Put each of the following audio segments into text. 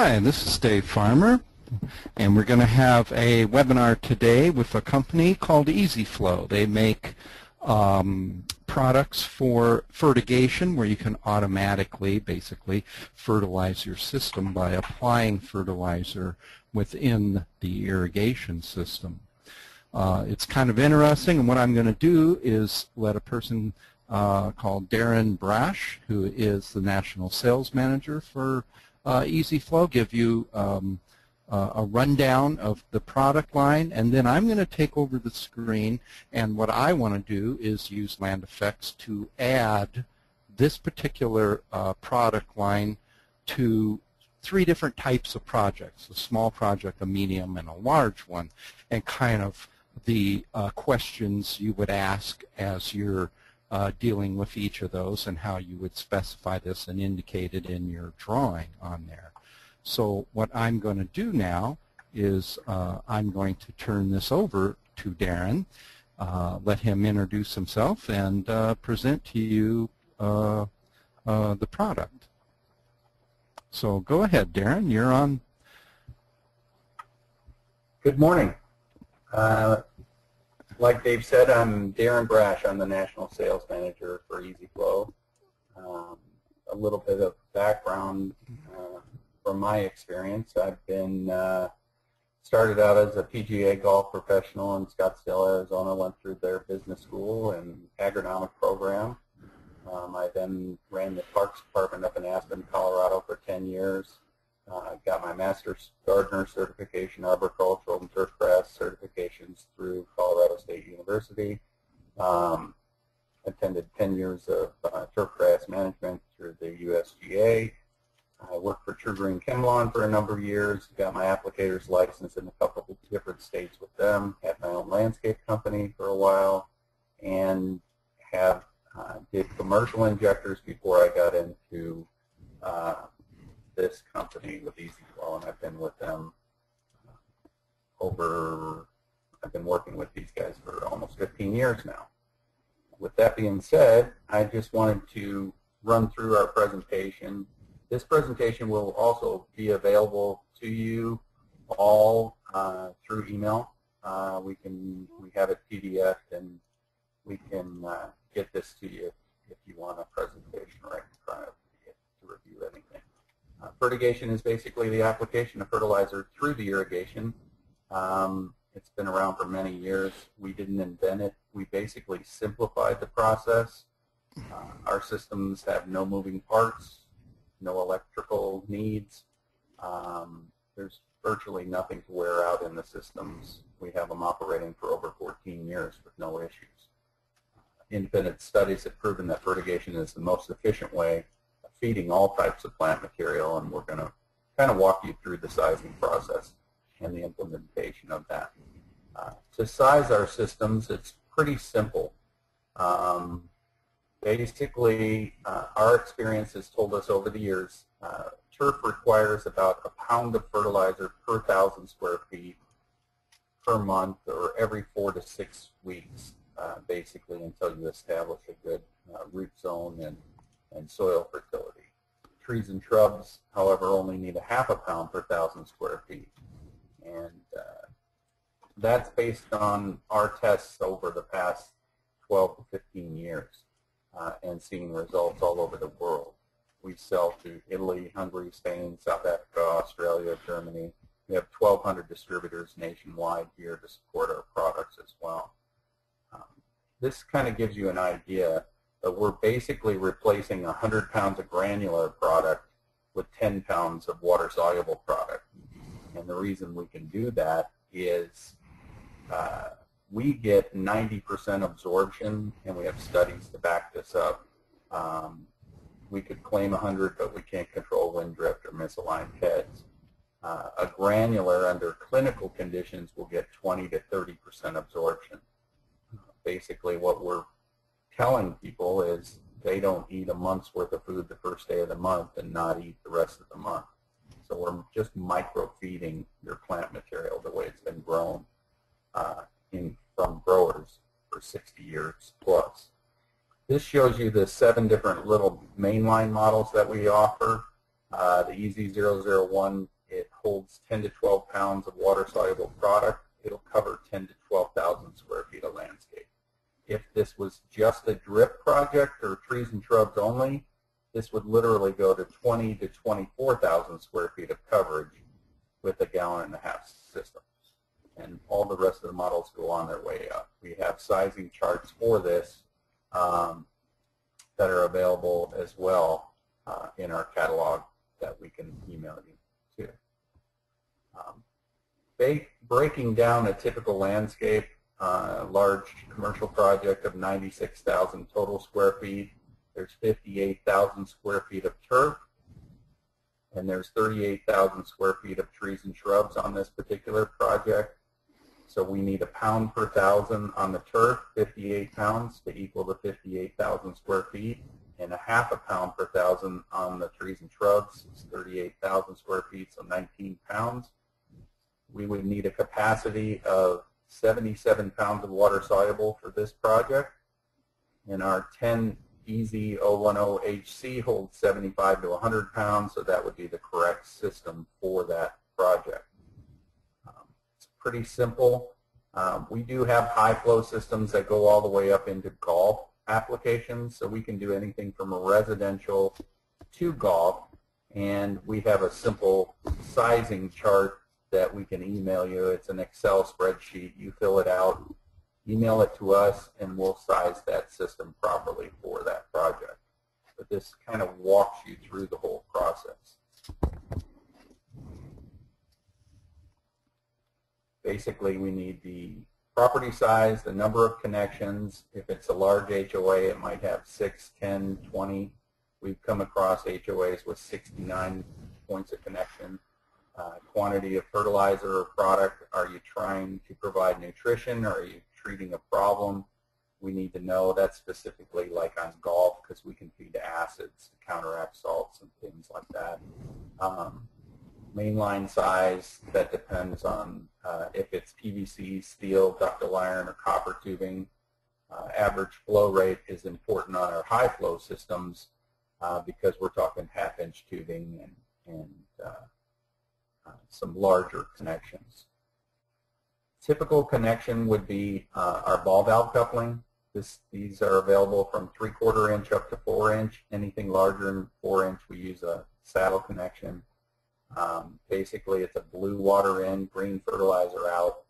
Hi, this is Dave Farmer, and we're going to have a webinar today with a company called EZ-FLO. They make um, products for fertigation where you can automatically, basically, fertilize your system by applying fertilizer within the irrigation system. Uh, it's kind of interesting, and what I'm going to do is let a person uh, called Darren Brash, who is the National Sales Manager for uh, EZ-FLO, give you um, uh, a rundown of the product line, and then I'm going to take over the screen, and what I want to do is use Land F/X to add this particular uh, product line to three different types of projects, a small project, a medium, and a large one, and kind of the uh, questions you would ask as you're uh, dealing with each of those and how you would specify this and indicate it in your drawing on there. So what I'm going to do now is uh, I'm going to turn this over to Darren, uh, let him introduce himself and uh, present to you uh, uh, the product. So go ahead, Darren. You're on. Good morning. Like Dave said, I'm Darren Brash. I'm the National Sales Manager for EZ-FLO. Um, a little bit of background uh, from my experience. I've been uh, started out as a PGA golf professional in Scottsdale, Arizona, went through their business school and agronomic program. Um, I then ran the parks department up in Aspen, Colorado for 10 years. Uh, got my master's gardener certification, arboricultural and turfgrass certifications through Colorado State University. Um, attended 10 years of uh, turfgrass management through the USGA. I worked for TruGreen ChemLawn for a number of years, got my applicator's license in a couple of different states with them, had my own landscape company for a while, and have uh, did commercial injectors before I got into uh, this company with EZ-FLO, and I've been with them over, I've been working with these guys for almost 15 years now. With that being said, I just wanted to run through our presentation. This presentation will also be available to you all uh, through email. Uh, we can we have it PDF and we can uh, get this to you if you want a presentation right in front of you to review anything. Uh, fertigation is basically the application of fertilizer through the irrigation. Um, it's been around for many years. We didn't invent it. We basically simplified the process. Uh, our systems have no moving parts, no electrical needs. Um, there's virtually nothing to wear out in the systems. We have them operating for over 14 years with no issues. Independent studies have proven that fertigation is the most efficient way feeding all types of plant material, and we're going to kind of walk you through the sizing process and the implementation of that. Uh, to size our systems, it's pretty simple. Um, basically, uh, our experience has told us over the years, uh, turf requires about a pound of fertilizer per thousand square feet per month or every four to six weeks, uh, basically, until you establish a good uh, root zone and and soil fertility. Trees and shrubs, however, only need a half a pound per thousand square feet. And uh, that's based on our tests over the past 12 to 15 years uh, and seeing results all over the world. We sell to Italy, Hungary, Spain, South Africa, Australia, Germany. We have 1,200 distributors nationwide here to support our products as well. Um, this kind of gives you an idea but we're basically replacing 100 pounds of granular product with 10 pounds of water-soluble product. And the reason we can do that is uh, we get 90% absorption, and we have studies to back this up. Um, we could claim 100, but we can't control wind drift or misaligned heads. Uh, a granular under clinical conditions will get 20 to 30% absorption. Basically what we're telling people is they don't eat a month's worth of food the first day of the month and not eat the rest of the month. So we're just micro-feeding your plant material the way it's been grown uh, in, from growers for 60 years plus. This shows you the seven different little mainline models that we offer. Uh, the EZ001, it holds 10 to 12 pounds of water-soluble product. It'll cover 10 to 12,000 square feet of landscape. If this was just a drip project or trees and shrubs only, this would literally go to 20 to 24,000 square feet of coverage with a gallon and a half system. And all the rest of the models go on their way up. We have sizing charts for this um, that are available as well uh, in our catalog that we can email you to. Um, breaking down a typical landscape, uh, large commercial project of 96,000 total square feet, there's 58,000 square feet of turf, and there's 38,000 square feet of trees and shrubs on this particular project. So we need a pound per thousand on the turf, 58 pounds to equal the 58,000 square feet, and a half a pound per thousand on the trees and shrubs, it's 38,000 square feet, so 19 pounds. We would need a capacity of 77 pounds of water soluble for this project, and our 10 EZ010HC holds 75 to 100 pounds, so that would be the correct system for that project. Um, it's pretty simple. Um, we do have high flow systems that go all the way up into golf applications, so we can do anything from a residential to golf, and we have a simple sizing chart that we can email you. It's an Excel spreadsheet. You fill it out, email it to us, and we'll size that system properly for that project. But this kind of walks you through the whole process. Basically, we need the property size, the number of connections. If it's a large HOA, it might have 6, 10, 20. We've come across HOAs with 69 points of connection. Uh, quantity of fertilizer or product. Are you trying to provide nutrition or are you treating a problem. We need to know that specifically like on golf because we can feed acids to counteract salts and things like that. Um, mainline size, that depends on uh, if it's PVC, steel, ductile iron, or copper tubing. Uh, average flow rate is important on our high flow systems uh, because we're talking half inch tubing and, and uh, some larger connections. Typical connection would be uh, our ball valve coupling. This, these are available from 3 quarter inch up to 4 inch. Anything larger than 4 inch, we use a saddle connection. Um, basically, it's a blue water in, green fertilizer out,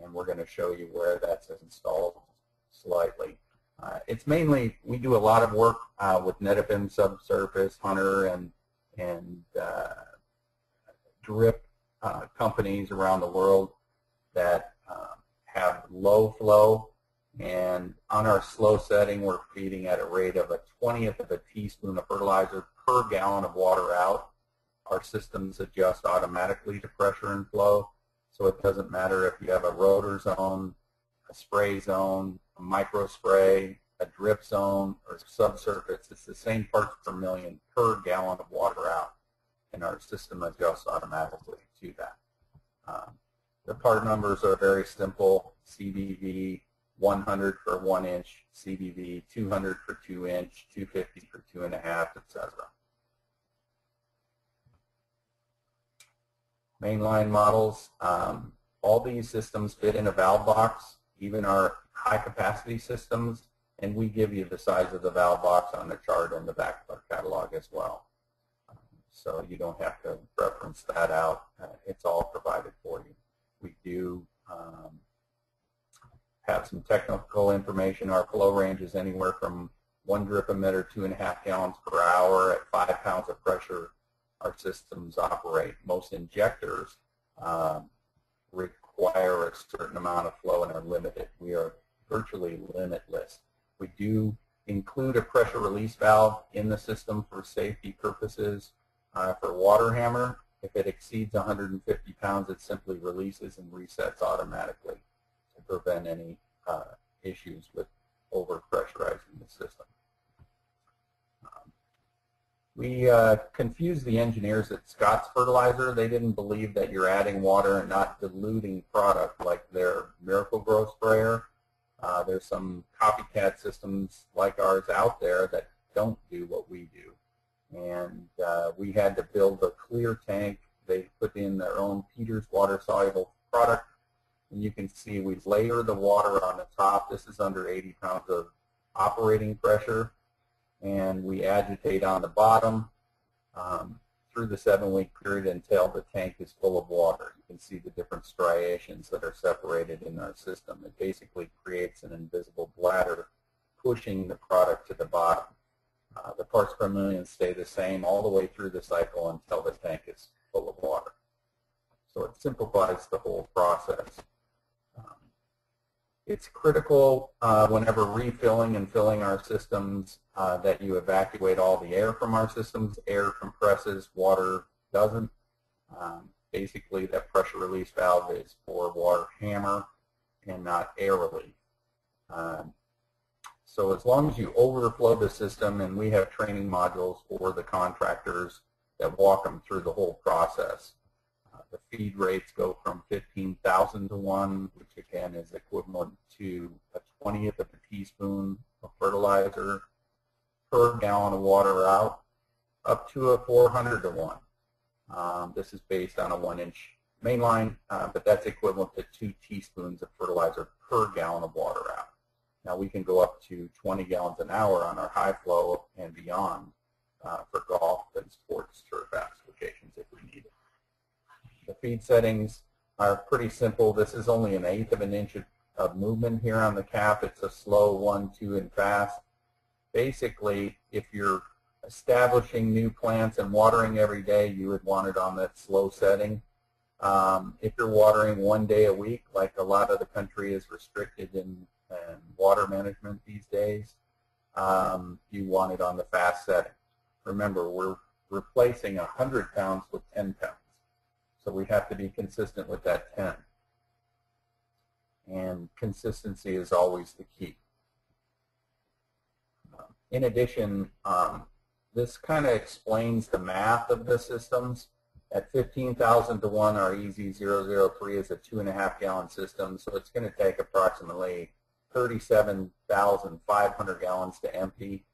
and we're going to show you where that's installed slightly. Uh, it's mainly, we do a lot of work uh, with Netafim subsurface, Hunter, and, and uh, drip uh, companies around the world that uh, have low flow. And on our slow setting, we're feeding at a rate of a 20th of a teaspoon of fertilizer per gallon of water out. Our systems adjust automatically to pressure and flow. So it doesn't matter if you have a rotor zone, a spray zone, a micro spray, a drip zone, or subsurface. It's the same parts per million per gallon of water out. And our system adjusts automatically to that. Um, the part numbers are very simple. CBV 100 for 1 inch, CBV 200 for 2 inch, 250 for 2.5, etc. Mainline models, um, all these systems fit in a valve box, even our high capacity systems, and we give you the size of the valve box on the chart in the back of our catalog as well. So you don't have to reference that out. Uh, it's all provided for you we do um, have some technical information. Our flow range is anywhere from one drip emitter, two and a half gallons per hour at five pounds of pressure. Our systems operate. Most injectors um, require a certain amount of flow and are limited. We are virtually limitless. We do include a pressure release valve in the system for safety purposes. Uh, for water hammer, if it exceeds 150 pounds, it simply releases and resets automatically to prevent any uh, issues with overpressurizing the system. Um, we uh, confused the engineers at Scotts Fertilizer. They didn't believe that you're adding water and not diluting product like their Miracle-Gro sprayer. Uh, there's some copycat systems like ours out there that don't do what we do. And uh, we had to build a clear tank. They put in their own Peters water soluble product. And you can see we layer the water on the top. This is under 80 pounds of operating pressure. And we agitate on the bottom um, through the seven-week period until the tank is full of water. You can see the different striations that are separated in our system. It basically creates an invisible bladder pushing the product to the bottom. Uh, the parts per million stay the same all the way through the cycle until the tank is full of water. So it simplifies the whole process. Um, it's critical uh, whenever refilling and filling our systems uh, that you evacuate all the air from our systems. Air compresses, water doesn't. Um, basically, that pressure release valve is for water hammer and not air relief. Um, so as long as you overflow the system, and we have training modules for the contractors that walk them through the whole process. Uh, the feed rates go from 15,000 to 1, which again is equivalent to a 20th of a teaspoon of fertilizer per gallon of water out, up to a 400 to 1. Um, this is based on a 1-inch main line, uh, but that's equivalent to 2 teaspoons of fertilizer per gallon of water. Now we can go up to 20 gallons an hour on our high flow and beyond uh, for golf and sports turf applications if we need it. The feed settings are pretty simple. This is only an eighth of an inch of, movement here on the cap. It's a slow one, two, and fast. Basically, if you're establishing new plants and watering every day, you would want it on that slow setting. Um, if you're watering one day a week, like a lot of the country is restricted in and water management these days, um, you want it on the fast setting. Remember, we're replacing 100 pounds with 10 pounds. So we have to be consistent with that 10. And consistency is always the key. Um, in addition, um, this kind of explains the math of the systems. At 15,000 to 1, our EZ003 is a two and a half gallon system, so it's going to take approximately 37,500 gallons to empty.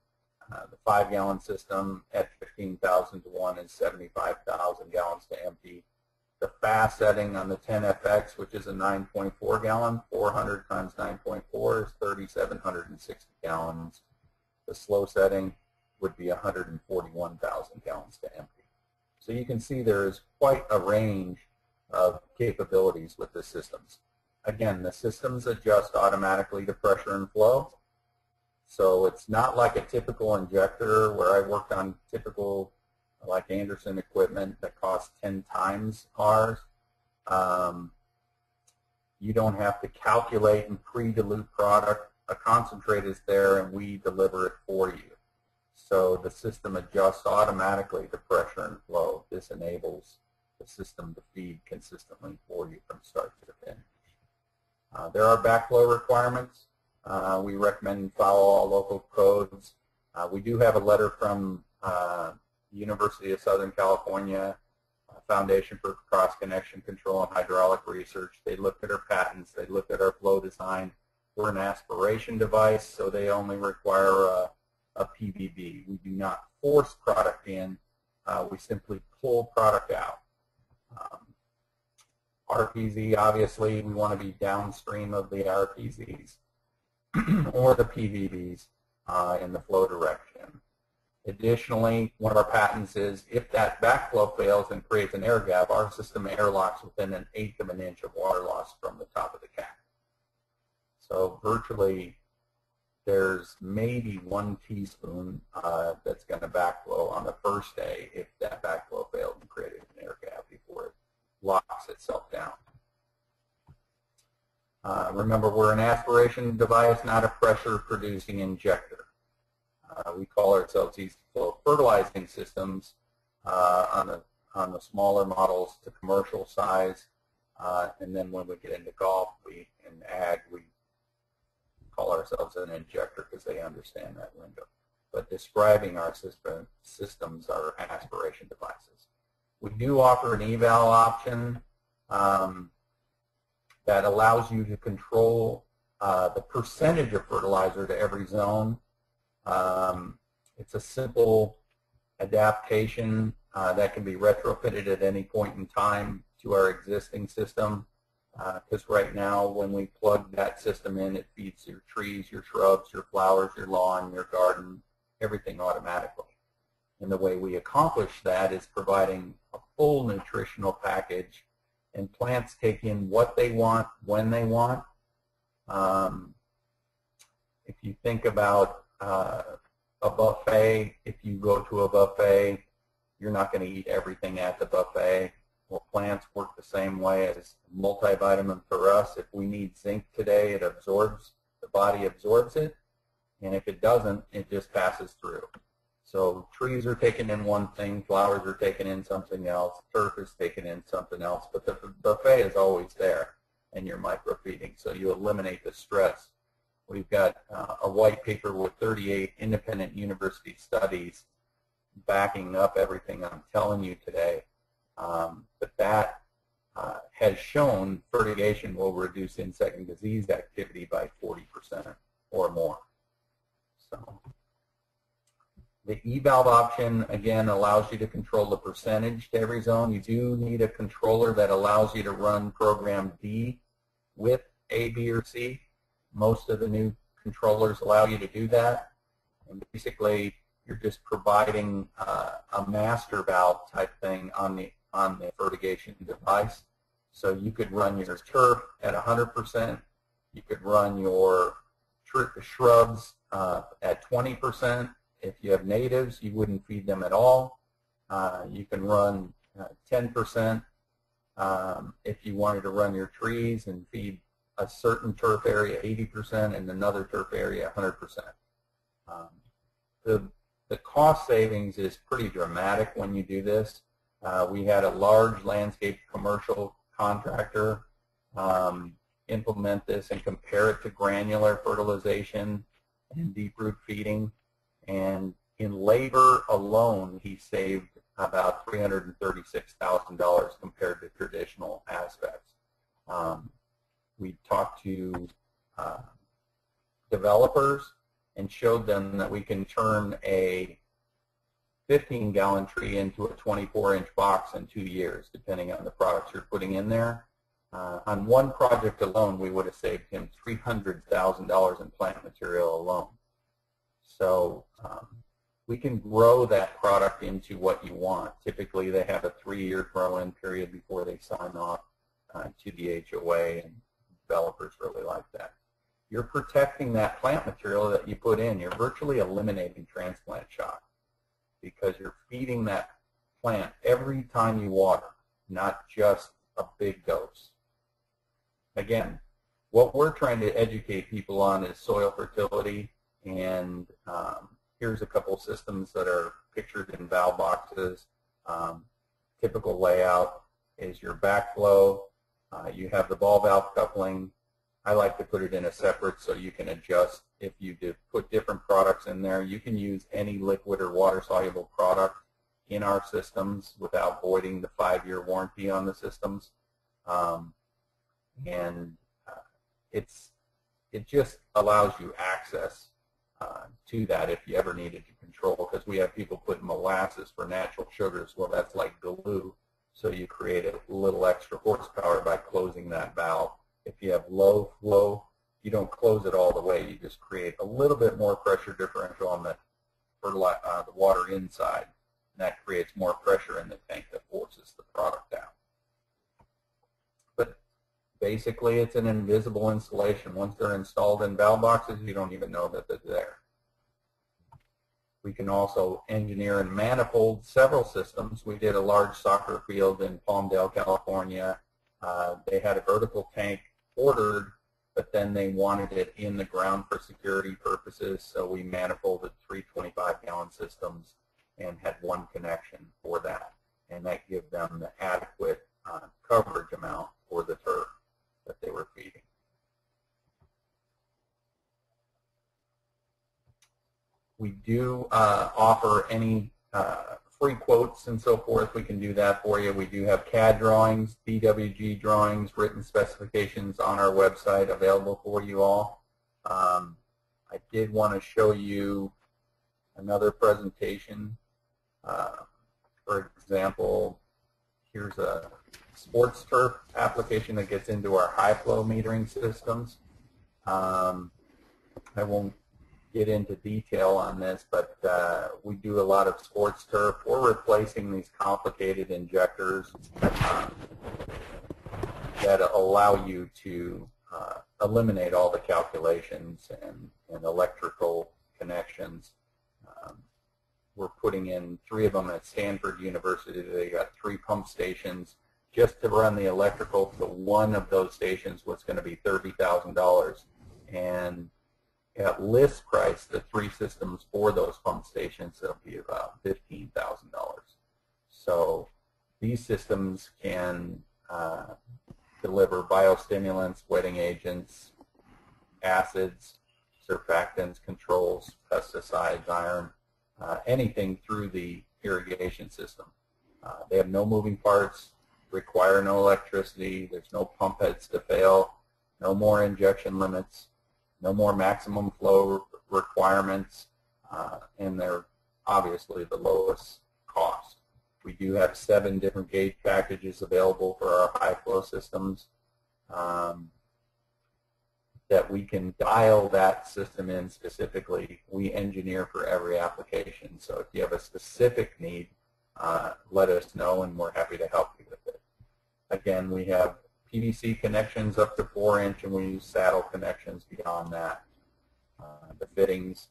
Uh, the five-gallon system at 15,000 to 1 is 75,000 gallons to empty. The fast setting on the 10FX, which is a 9.4 gallon, 400 times 9.4 is 3,760 gallons. The slow setting would be 141,000 gallons to empty. So you can see there is quite a range of capabilities with the systems. Again, the systems adjust automatically to pressure and flow. So it's not like a typical injector where I worked on typical like Anderson equipment that costs 10 times ours. Um, you don't have to calculate and pre-dilute product. A concentrate is there and we deliver it for you. So the system adjusts automatically to pressure and flow. This enables the system to feed consistently for you from start to finish. Uh, there are backflow requirements. Uh, we recommend follow all local codes. Uh, we do have a letter from uh, University of Southern California uh, Foundation for Cross Connection Control and Hydraulic Research. They looked at our patents. They looked at our flow design. We're an aspiration device, so they only require a, a PVB. We do not force product in. We simply pull product out. Um, RPZ, obviously, we want to be downstream of the RPZs or the PVBs uh, in the flow direction. Additionally, one of our patents is if that backflow fails and creates an air gap, our system airlocks within an eighth of an inch of water loss from the top of the cap. So virtually, there's maybe one teaspoon uh, that's going to backflow on the first day if that backflow failed and created an air gap before it locks itself down. Uh, remember, we're an aspiration device, not a pressure-producing injector. Uh, we call ourselves these flow fertilizing systems uh, on, the, on the smaller models to commercial size. Uh, and then when we get into golf we, and ag, we call ourselves an injector because they understand that window. But describing our system, systems are aspiration devices. We do offer an eValve option um, that allows you to control uh, the percentage of fertilizer to every zone. Um, it's a simple adaptation uh, that can be retrofitted at any point in time to our existing system. Because uh, right now, when we plug that system in, it feeds your trees, your shrubs, your flowers, your lawn, your garden, everything automatically. And the way we accomplish that is providing a full nutritional package and plants take in what they want, when they want. Um, if you think about uh, a buffet, if you go to a buffet, you're not going to eat everything at the buffet. Well, plants work the same way as multivitamin for us. If we need zinc today, it absorbs, the body absorbs it. And if it doesn't, it just passes through. So trees are taking in one thing, flowers are taking in something else, turf is taking in something else, but the buffet is always there and you're microfeeding. So you eliminate the stress. We've got uh, a white paper with 38 independent university studies backing up everything I'm telling you today. Um, but that uh, has shown fertigation will reduce insect and disease activity by 40% or more. So the eValve option, again, allows you to control the percentage to every zone. You do need a controller that allows you to run program D with A, B, or C. Most of the new controllers allow you to do that. And basically, you're just providing uh, a master valve type thing on the on the fertigation device. So you could run your turf at 100%. You could run your shrubs uh, at 20%. If you have natives, you wouldn't feed them at all. Uh, you can run 10% uh, um, if you wanted to run your trees and feed a certain turf area 80% and another turf area 100%. Um, the, the cost savings is pretty dramatic when you do this. Uh, we had a large landscape commercial contractor um, implement this and compare it to granular fertilization and deep root feeding. And in labor alone, he saved about $336,000 compared to traditional aspects. Um, we talked to uh, developers and showed them that we can turn a 15 gallon tree into a 24 inch box in two years, depending on the products you're putting in there. Uh, on one project alone, we would have saved him $300,000 in plant material alone. So um, we can grow that product into what you want. Typically, they have a three-year grow-in period before they sign off uh, to the HOA, and developers really like that. You're protecting that plant material that you put in. You're virtually eliminating transplant shock because you're feeding that plant every time you water, not just a big dose. Again, what we're trying to educate people on is soil fertility, and um, here's a couple systems that are pictured in valve boxes. Um, typical layout is your backflow. Uh, you have the ball valve coupling. I like to put it in a separate so you can adjust if you put different products in there. You can use any liquid or water-soluble product in our systems without voiding the five-year warranty on the systems. Um, and uh, it's it just allows you access to that if you ever needed to control because we have people put molasses for natural sugars. Well, that's like glue. So you create a little extra horsepower by closing that valve. If you have low flow, you don't close it all the way. You just create a little bit more pressure differential on the, uh, the water inside. And that creates more pressure in the tank that forces the product out. Basically, it's an invisible installation. Once they're installed in valve boxes, you don't even know that they're there. We can also engineer and manifold several systems. We did a large soccer field in Palmdale, California. Uh, they had a vertical tank ordered, but then they wanted it in the ground for security purposes, so we manifolded three 25-gallon systems and had one connection for that. And that gave them the adequate uh, coverage amount for the turf that they were feeding. We do uh, offer any uh, free quotes and so forth. We can do that for you. We do have CAD drawings, DWG drawings, written specifications on our website available for you all. Um, I did want to show you another presentation Uh, for example, here's a sports turf application that gets into our high flow metering systems. Um, I won't get into detail on this, but uh, we do a lot of sports turf. We're replacing these complicated injectors um, that allow you to uh, eliminate all the calculations and, and electrical connections. Um, we're putting in three of them at Stanford University. They got three pump stations. Just to run the electrical to one of those stations was going to be $30,000. And at list price, the three systems for those pump stations, will be about $15,000. So these systems can uh, deliver biostimulants, wetting agents, acids, surfactants, controls, pesticides, iron, uh, anything through the irrigation system. Uh, they have no moving parts, require no electricity, there's no pump heads to fail, no more injection limits, no more maximum flow requirements, uh, and they're obviously the lowest cost. We do have seven different gauge packages available for our high flow systems um, that we can dial that system in specifically. We engineer for every application. So if you have a specific need, uh, let us know and we're happy to help you with it. Again, we have PVC connections up to 4 inch and we use saddle connections beyond that. Uh, the fittings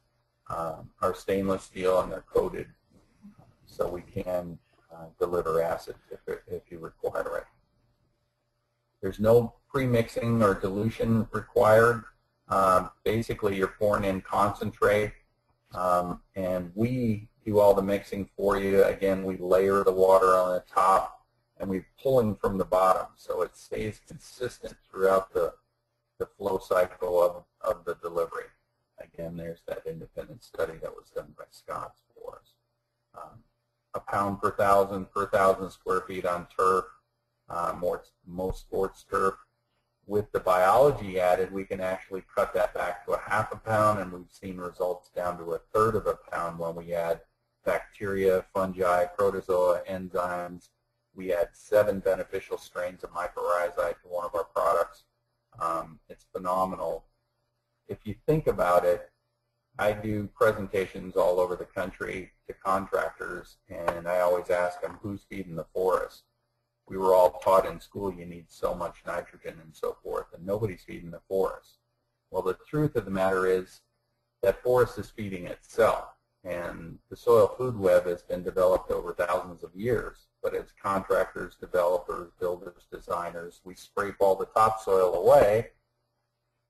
um, are stainless steel and they're coated so we can uh, deliver acid if, if you require it. There's no pre-mixing or dilution required. Uh, basically, you're pouring in concentrate, um, and we do all the mixing for you. Again, we layer the water on the top, and we're pulling from the bottom, so it stays consistent throughout the, the flow cycle of, of the delivery. Again, there's that independent study that was done by Scotts for us. Um, a pound per thousand per thousand square feet on turf, uh, more, most sports turf. With the biology added, we can actually cut that back to a half a pound, and we've seen results down to a third of a pound when we add bacteria, fungi, protozoa, enzymes. We add seven beneficial strains of mycorrhizae to one of our products. Um, it's phenomenal. If you think about it, I do presentations all over the country to contractors, and I always ask them, who's feeding the forest? We were all taught in school you need so much nitrogen and so forth, and nobody's feeding the forest. Well, the truth of the matter is that forest is feeding itself, and the soil food web has been developed over thousands of years. But as contractors, developers, builders, designers, we scrape all the topsoil away,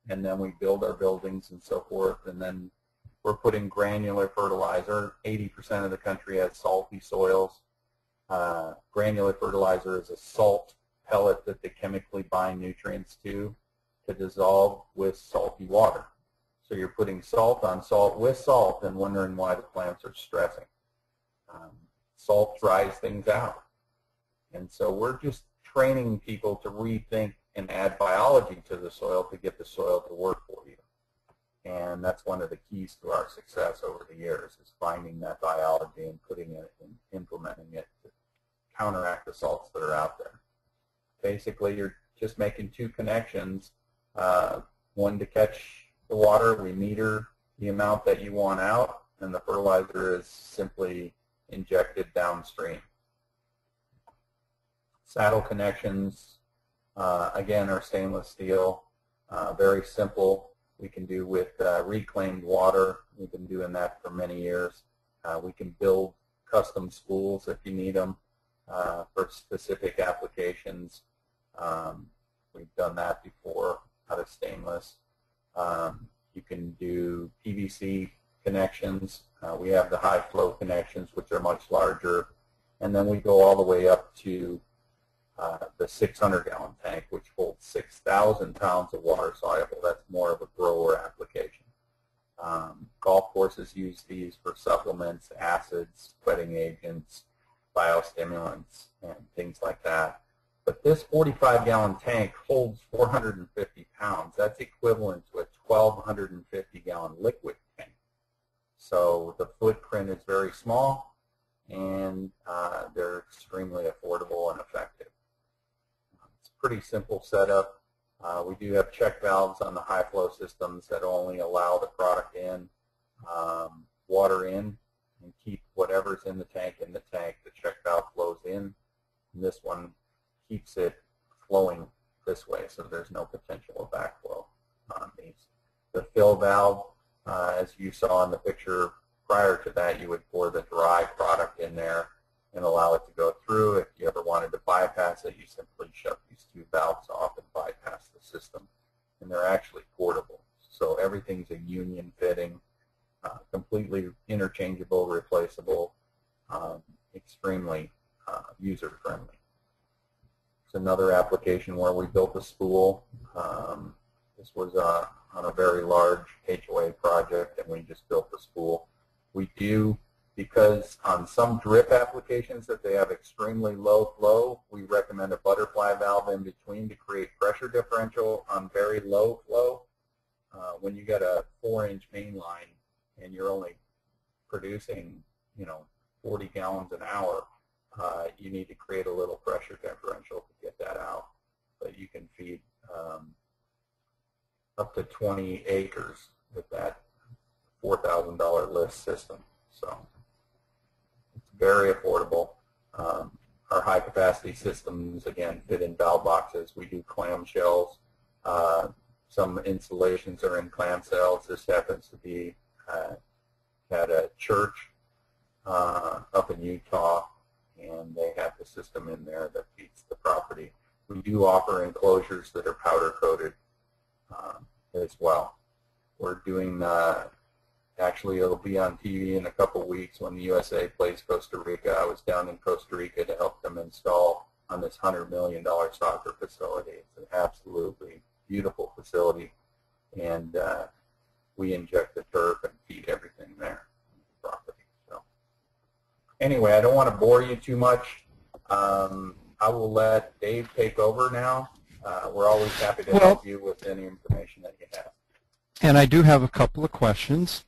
and then we build our buildings and so forth, and then we're putting granular fertilizer. 80% of the country has salty soils. Uh, granular fertilizer is a salt pellet that they chemically bind nutrients to to dissolve with salty water. So you're putting salt on salt with salt and wondering why the plants are stressing. Um, salt dries things out. And so we're just training people to rethink and add biology to the soil to get the soil to work for you. And that's one of the keys to our success over the years is finding that biology and putting it and implementing it to counteract the salts that are out there. Basically, you're just making two connections, uh, one to catch the water, we meter the amount that you want out, and the fertilizer is simply injected downstream. Saddle connections, uh, again, are stainless steel, uh, very simple we can do with uh, reclaimed water. We've been doing that for many years. Uh, we can build custom spools if you need them uh, for specific applications. Um, we've done that before out of stainless. Um, you can do PVC connections. Uh, we have the high flow connections, which are much larger. And then we go all the way up to uh, the 600 gallon tank, which holds 6,000 pounds of water soluble. That's more of a grower application. Um, golf courses use these for supplements, acids, wetting agents, biostimulants, and things like that. But this 45 gallon tank holds 450 pounds. That's equivalent to a 1,250 gallon liquid. So the footprint is very small and uh, they're extremely affordable and effective. It's a pretty simple setup. Uh, we do have check valves on the high flow systems that only allow the product in, um, water in, and keep whatever's in the tank in the tank. The check valve flows in. And this one keeps it flowing this way, so there's no potential of backflow on these. The fill valve, uh, as you saw in the picture prior to that, you would pour the dry product in there and allow it to go through. If you ever wanted to bypass it, you simply shut these two valves off and bypass the system. And they're actually portable. So everything's a union fitting, uh, completely interchangeable, replaceable, um, extremely uh, user-friendly. It's another application where we built a spool. Um, this was uh, on a very large HOA project, and we just built the spool. We do, because on some drip applications that they have extremely low flow, we recommend a butterfly valve in between to create pressure differential on very low flow. Uh, when you got a four-inch main line and you're only producing, you know, 40 gallons an hour, uh, you need to create a little pressure differential to get that out. But you can feed um, up to 20 acres with that $4,000 list system. So it's very affordable. Um, our high capacity systems, again, fit in valve boxes. We do clamshells. Uh, some installations are in clam clamshells. This happens to be uh, at a church uh, up in Utah, and they have the system in there that feeds the property. We do offer enclosures that are powder coated as well. We're doing, uh, actually it'll be on TV in a couple weeks when the USA plays Costa Rica. I was down in Costa Rica to help them install on this $100 million soccer facility. It's an absolutely beautiful facility, and uh, we inject the turf and feed everything there the property. So anyway, I don't want to bore you too much. Um, I will let Dave take over now. Uh, we're always happy to Well- help you with any information that you have. And I do have a couple of questions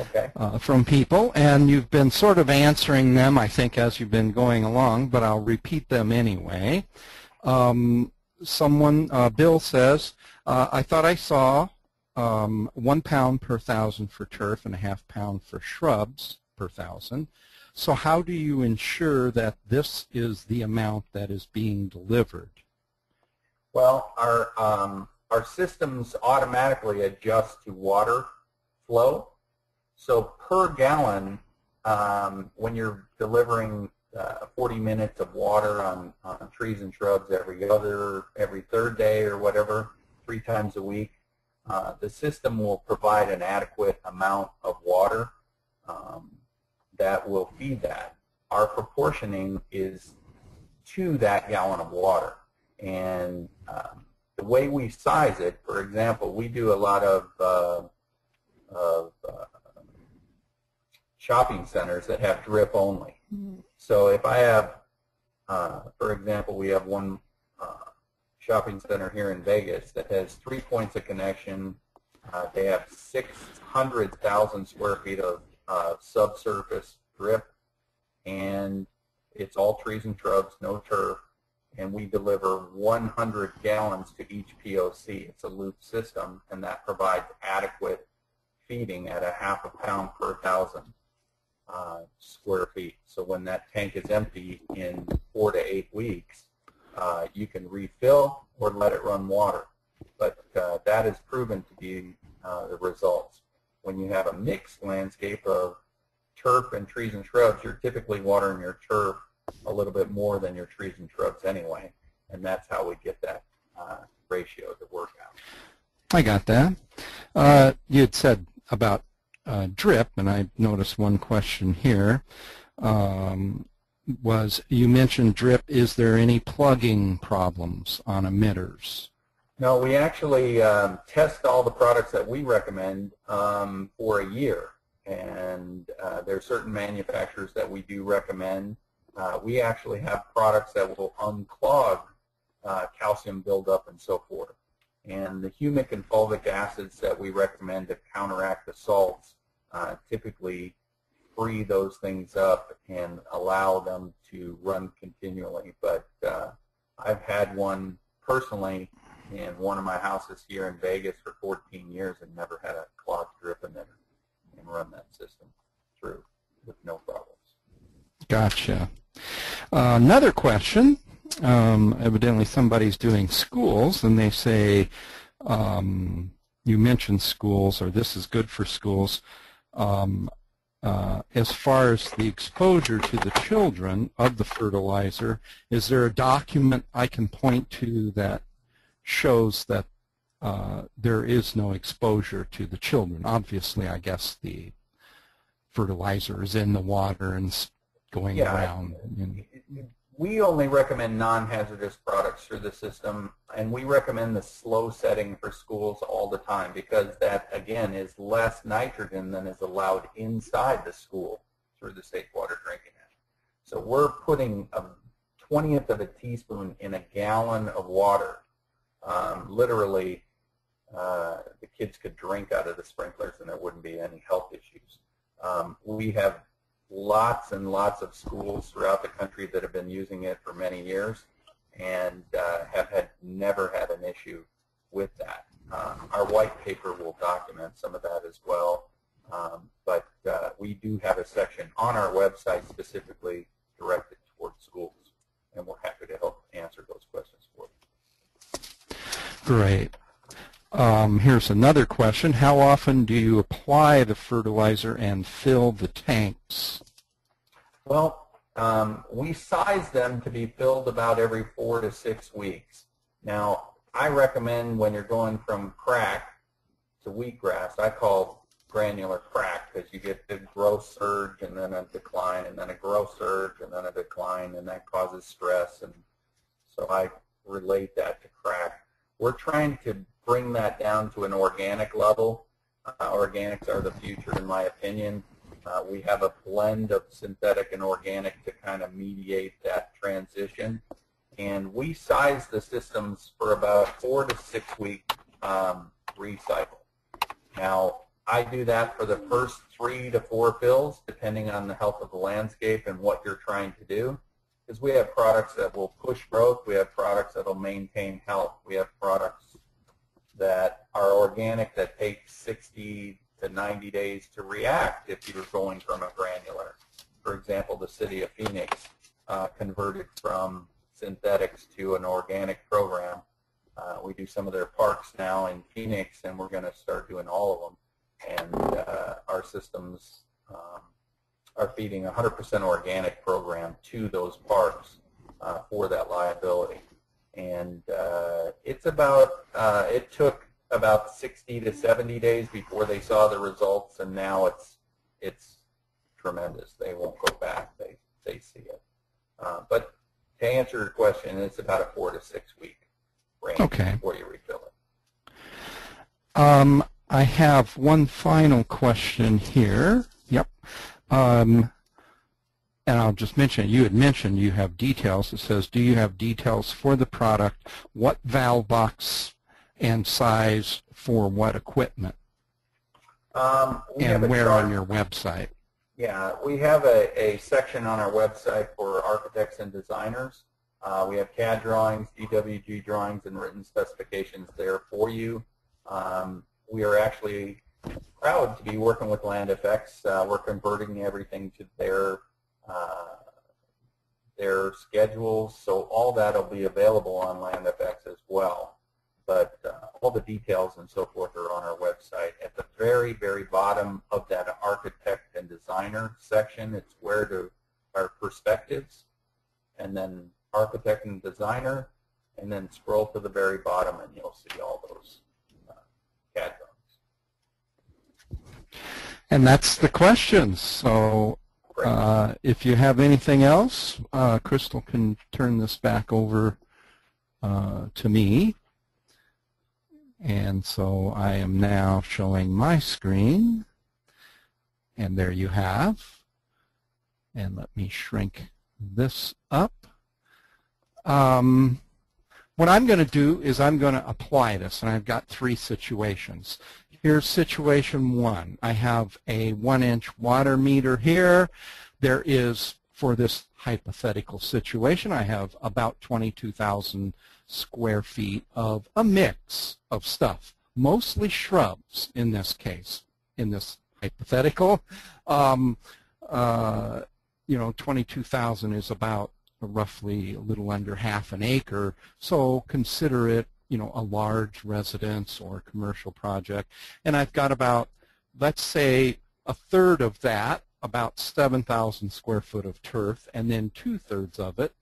Okay. uh, from people, and you've been sort of answering them, I think, as you've been going along, but I'll repeat them anyway. Um, someone, uh, Bill says, uh, I thought I saw um, one pound per thousand for turf and a half pound for shrubs per thousand. So how do you ensure that this is the amount that is being delivered? Well, our um, our systems automatically adjust to water flow. So per gallon, um, when you're delivering uh, 40 minutes of water on, on trees and shrubs every other, every third day or whatever, three times a week, uh, the system will provide an adequate amount of water um, that will feed that. Our proportioning is to that gallon of water. And um, the way we size it, for example, we do a lot of, uh, of uh, shopping centers that have drip only. So if I have, uh, for example, we have one uh, shopping center here in Vegas that has three points of connection. Uh, they have 600,000 square feet of uh, subsurface drip, and it's all trees and shrubs, no turf and we deliver 100 gallons to each POC. It's a loop system, and that provides adequate feeding at a half a pound per thousand uh, square feet. So when that tank is empty in four to eight weeks, uh, you can refill or let it run water. But uh, that is proven to be uh, the results. When you have a mixed landscape of turf and trees and shrubs, you're typically watering your turf a little bit more than your trees and shrubs anyway, and that's how we get that uh, ratio to work out. I got that. Uh, you had said about uh, drip, and I noticed one question here. Um, was you mentioned drip? Is there any plugging problems on emitters? No, we actually um, test all the products that we recommend um, for a year, and uh, there are certain manufacturers that we do recommend. Uh, we actually have products that will unclog uh, calcium buildup and so forth. And the humic and fulvic acids that we recommend to counteract the salts uh, typically free those things up and allow them to run continually. But uh, I've had one personally in one of my houses here in Vegas for 14 years and never had a clogged drip in it and run that system through with no problems. Gotcha. Uh, another question. Um, evidently somebody's doing schools and they say, um, you mentioned schools or this is good for schools. Um, uh, as far as the exposure to the children of the fertilizer, is there a document I can point to that shows that uh, there is no exposure to the children? Obviously, I guess the fertilizer is in the water and going yeah, around. We only recommend non-hazardous products through the system, and we recommend the slow setting for schools all the time because that, again, is less nitrogen than is allowed inside the school through the Safe Water Drinking Act. So we're putting a 20th of a teaspoon in a gallon of water. Um, literally, uh, the kids could drink out of the sprinklers and there wouldn't be any health issues. Um, we have lots and lots of schools throughout the country that have been using it for many years and uh, have had never had an issue with that. Um, our white paper will document some of that as well, um, but uh, we do have a section on our website specifically directed towards schools, and we're happy to help answer those questions for you. Great. Um, here's another question. How often do you apply the fertilizer and fill the tanks? Well, um, we size them to be filled about every four to six weeks. Now, I recommend when you're going from crack to wheatgrass, I call granular crack because you get the growth surge and then a decline and then a growth surge and then a decline and that causes stress. And so I relate that to crack. We're trying to bring that down to an organic level. Uh, organics are the future, in my opinion. Uh, we have a blend of synthetic and organic to kind of mediate that transition. And we size the systems for about four to six week um, recycle. Now, I do that for the first three to four fills, depending on the health of the landscape and what you're trying to do. Because we have products that will push growth. We have products that will maintain health. We have products that are organic that take 60 to 90 days to react if you're going from a granular. For example, the city of Phoenix uh, converted from synthetics to an organic program. Uh, we do some of their parks now in Phoenix, and we're going to start doing all of them. And uh, our systems um, are feeding 100% organic program to those parks uh, for that liability and uh, it's about uh, it took about 60 to 70 days before they saw the results, and now it's it's tremendous. They won't go back; they they see it. Uh, but to answer your question, it's about a four to six week range okay. before you refill it. Um, I have one final question here. Yep. Um, and I'll just mention, you had mentioned you have details. It says, do you have details for the product, what valve box and size for what equipment? Um, and where chart. on your website? Yeah, we have a, a section on our website for architects and designers. Uh, we have CAD drawings, DWG drawings, and written specifications there for you. Um, we are actually proud to be working with Land F/X. Uh, we're converting everything to their their schedules, so all that will be available on Land F/X as well. But uh, all the details and so forth are on our website. At the very, very bottom of that architect and designer section, it's where to our perspectives, and then architect and designer, and then scroll to the very bottom and you'll see all those uh, CAD drawings. And that's the questions. So uh, if you have anything else, uh, Crystal can turn this back over uh, to me. And so I am now showing my screen. And there you have. And let me shrink this up. Um, what I'm going to do is I'm going to apply this, and I've got three situations. Here's situation one. I have a one-inch water meter here. There is, for this hypothetical situation, I have about 22,000 square feet of a mix of stuff, mostly shrubs in this case, in this hypothetical. Um, uh, you know, 22,000 is about roughly a little under half an acre, so consider it, you know, a large residence or commercial project. And I've got about, let's say, a third of that, about 7,000 square foot of turf, and then two-thirds of it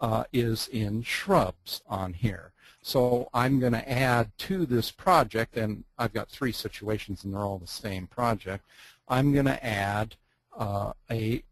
uh, is in shrubs on here. So I'm going to add to this project, and I've got three situations and they're all the same project. I'm going to add uh, a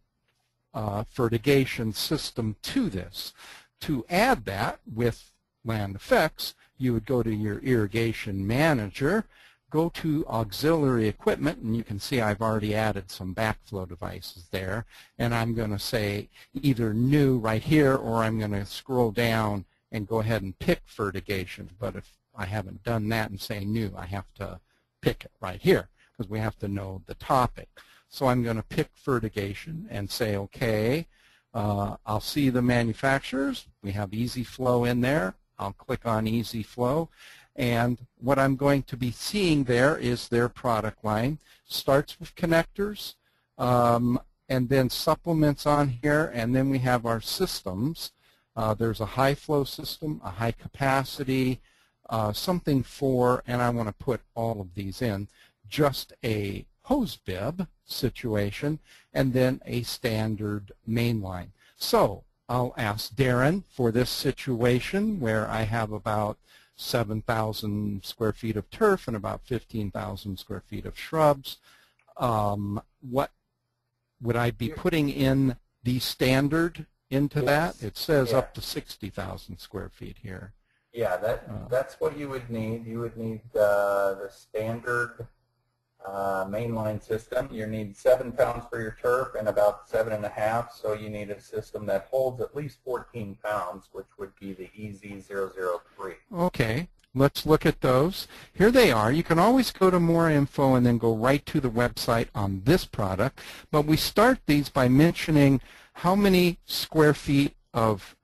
uh, fertigation system to this. To add that with Land F/X, you would go to your irrigation manager, go to auxiliary equipment, and you can see I've already added some backflow devices there, and I'm going to say either new right here, or I'm going to scroll down and go ahead and pick fertigation. But if I haven't done that and say new, I have to pick it right here because we have to know the topic. So I'm going to pick fertigation and say, okay, uh, I'll see the manufacturers. We have EZ-FLO in there. I'll click on EZ-FLO. And what I'm going to be seeing there is their product line. Starts with connectors, um, and then supplements on here, and then we have our systems. Uh, there's a high flow system, a high capacity, uh, something for, and I want to put all of these in, just a hose bib situation, and then a standard mainline. So I'll ask Darren for this situation where I have about 7,000 square feet of turf and about 15,000 square feet of shrubs. Um, what would I be putting in the standard into yes. that? It says yeah. up to 60,000 square feet here. Yeah, that uh, that's what you would need. You would need uh, the standard uh, mainline system. You need seven pounds for your turf and about seven and a half, so you need a system that holds at least 14 pounds, which would be the EZ003. Okay, let's look at those. Here they are. You can always go to more info and then go right to the website on this product, but we start these by mentioning how many square feet of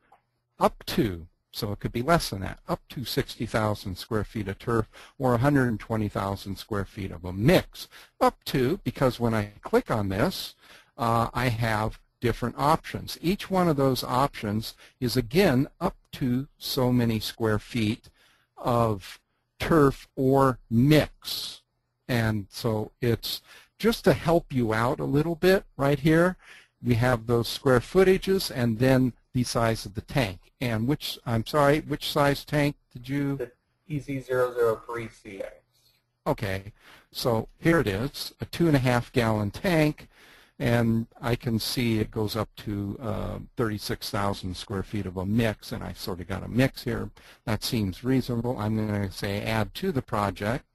up to so it could be less than that, up to 60,000 square feet of turf or 120,000 square feet of a mix. Up to, because when I click on this, uh, I have different options. Each one of those options is again up to so many square feet of turf or mix. And so it's just to help you out a little bit right here. We have those square footages and then the size of the tank. And which, I'm sorry, which size tank did you? The EZ003CA. Okay, so here it is, a two and a half gallon tank, and I can see it goes up to uh, 36,000 square feet of a mix, and I sort of got a mix here. That seems reasonable. I'm going to say add to the project.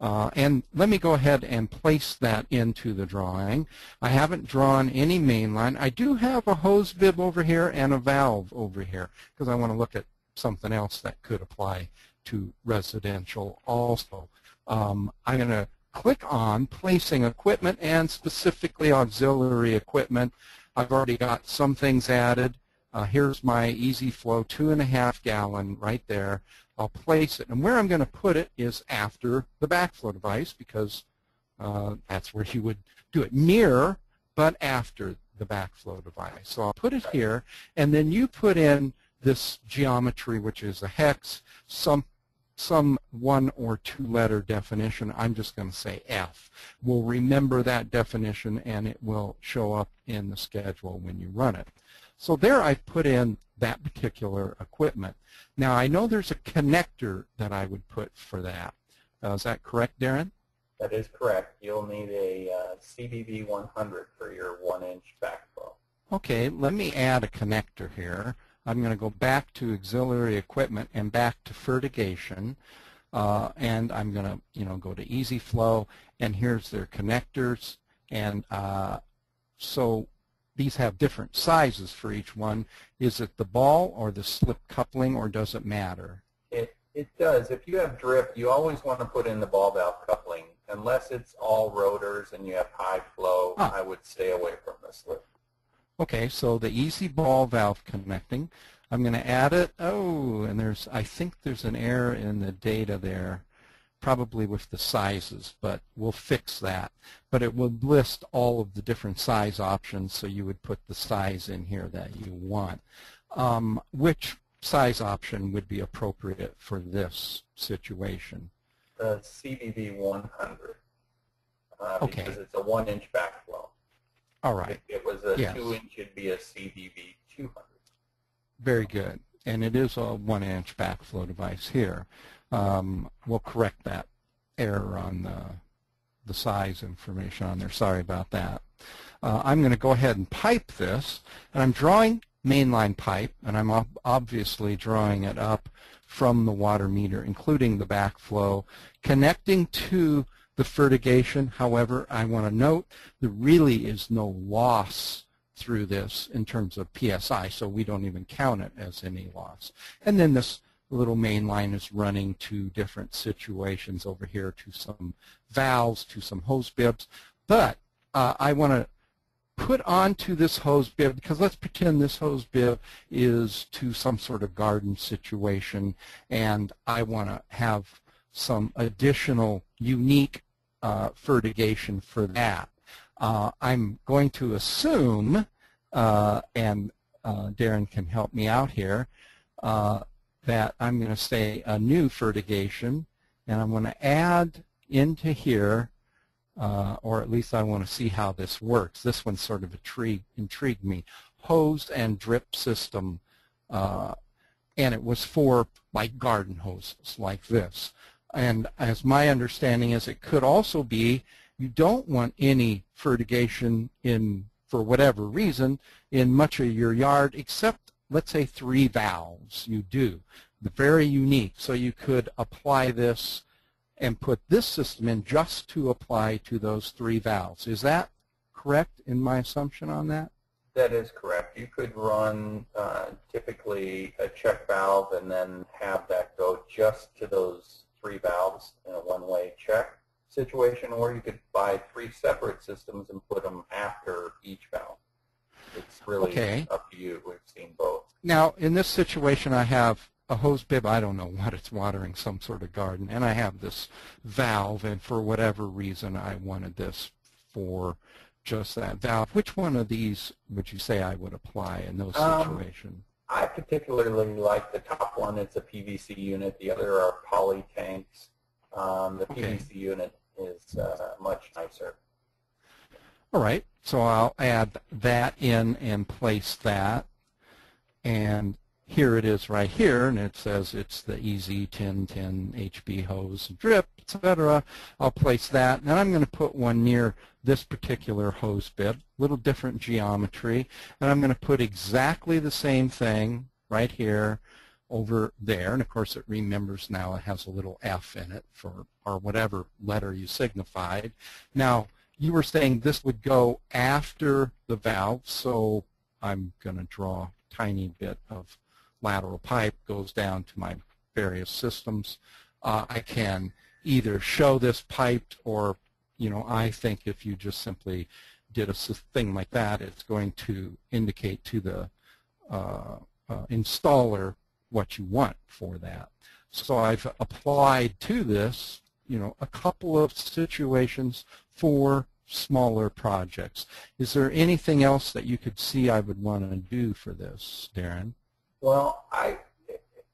Uh, and let me go ahead and place that into the drawing. I haven't drawn any main line. I do have a hose bib over here and a valve over here because I want to look at something else that could apply to residential also. Um, I'm going to click on placing equipment and specifically auxiliary equipment. I've already got some things added. Uh, here's my EZ-FLO two and a half gallon right there. I'll place it. And where I'm going to put it is after the backflow device because uh, that's where you would do it. Near, but after the backflow device. So I'll put it here, and then you put in this geometry, which is a hex, some some one or two letter definition. I'm just going to say F. We'll remember that definition and it will show up in the schedule when you run it. So there I've put in that particular equipment. Now I know there's a connector that I would put for that. Uh, is that correct, Darren? That is correct. You'll need a uh, CBV 100 for your one-inch backflow. Okay, let me add a connector here. I'm going to go back to auxiliary equipment and back to fertigation. Uh, and I'm going to, you know, go to EZ-FLO, and here's their connectors. And uh, so these have different sizes for each one. Is it the ball or the slip coupling or does it matter? It, it does. If you have drip, you always want to put in the ball valve coupling unless it's all rotors and you have high flow, Ah. I would stay away from this slip. Okay, so the easy ball valve connecting. I'm going to add it. Oh, and there's, I think there's an error in the data there, probably with the sizes, but we'll fix that. But it would list all of the different size options, so you would put the size in here that you want. Um, which size option would be appropriate for this situation? The CBV 100. Uh, Okay. Because it's a one inch backflow. All right. If it was a Yes. two inch, it'd be a CBV 200. Very good. And it is a one-inch backflow device here. Um, we'll correct that error on the, the size information on there. Sorry about that. Uh, I'm going to go ahead and pipe this, and I'm drawing mainline pipe, and I'm ob- obviously drawing it up from the water meter, including the backflow, connecting to the fertigation. However, I want to note there really is no loss through this in terms of PSI, so we don't even count it as any loss. And then this little main line is running to different situations over here to some valves, to some hose bibs. But uh, I want to put onto this hose bib, because let's pretend this hose bib is to some sort of garden situation, and I want to have some additional unique uh, fertigation for that. Uh, I'm going to assume, uh, and uh, Darren can help me out here, uh, that I'm going to say a new fertigation, and I'm going to add into here, uh, or at least I want to see how this works. This one sort of intrigued, intrigued me. Hose and drip system, uh, and it was for like garden hoses like this. And as my understanding is, it could also be you don't want any fertigation in, for whatever reason, in much of your yard except, let's say, three valves. You do. Very unique. So you could apply this and put this system in just to apply to those three valves. Is that correct in my assumption on that? That is correct. You could run uh, typically a check valve and then have that go just to those three valves in a one-way check situation, or you could buy three separate systems and put them after each valve. It's really Okay. up to you. We've seen both. Now, in this situation, I have a hose bib. I don't know what it's watering, some sort of garden, and I have this valve, and for whatever reason, I wanted this for just that valve. Which one of these would you say I would apply in those Um, situations? I particularly like the top one. It's a PVC unit. The other are poly tanks. Um, the Okay. PVC unit is uh, much nicer. All right, so I'll add that in and place that. And here it is right here, and it says it's the EZ 1010 HB hose drip, etc. I'll place that, and I'm going to put one near this particular hose bib, little different geometry, and I'm going to put exactly the same thing right here over there, and of course it remembers now it has a little F in it for or whatever letter you signified. Now, you were saying this would go after the valve, so I'm going to draw a tiny bit of lateral pipe goes down to my various systems. Uh, I can either show this piped or, you know, I think if you just simply did a thing like that, it's going to indicate to the uh, uh, installer what you want for that. So I've applied to this, you know, a couple of situations for smaller projects. Is there anything else that you could see I would want to do for this, Darren? Well, I